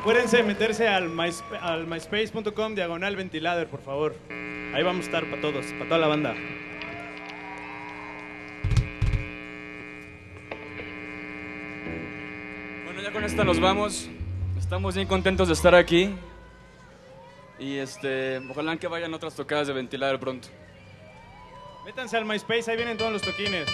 Acuérdense de meterse al, mysp- al myspace.com diagonal ventilador, por favor. Ahí vamos a estar para todos, para toda la banda. Bueno, ya con esta nos vamos. Estamos bien contentos de estar aquí. Y este, ojalá que vayan otras tocadas de ventilador pronto. Métanse al MySpace, ahí vienen todos los toquines.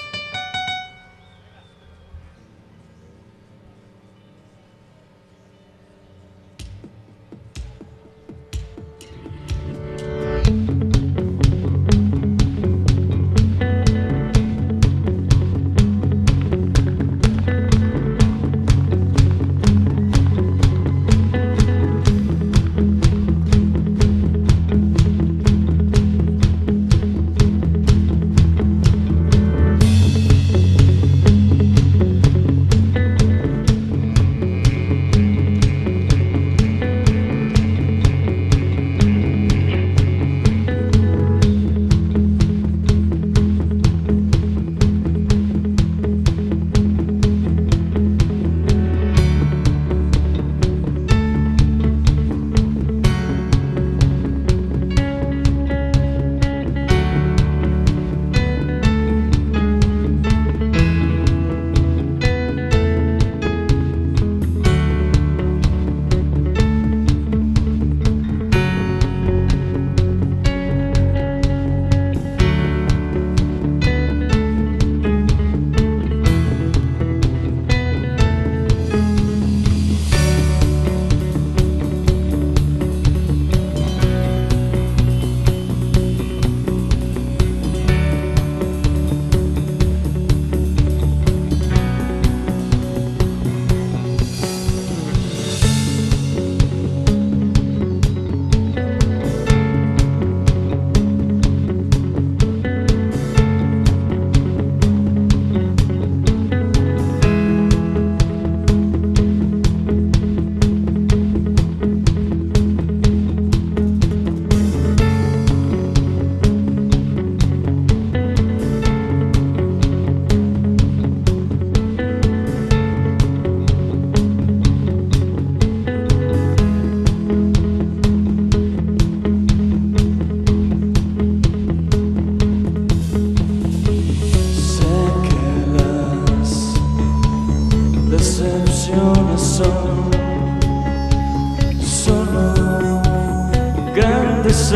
Grandes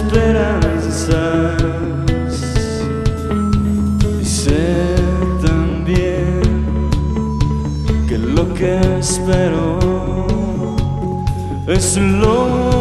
esperanzas. Y sé también que lo que espero es lo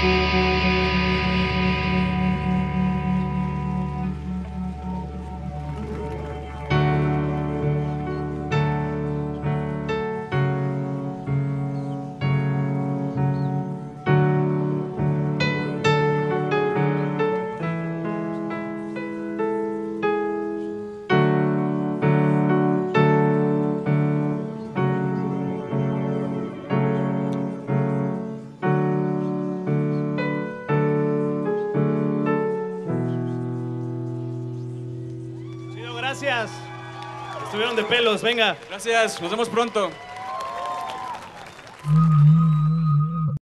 Música gracias. Estuvieron de pelos, venga. Gracias, nos vemos pronto.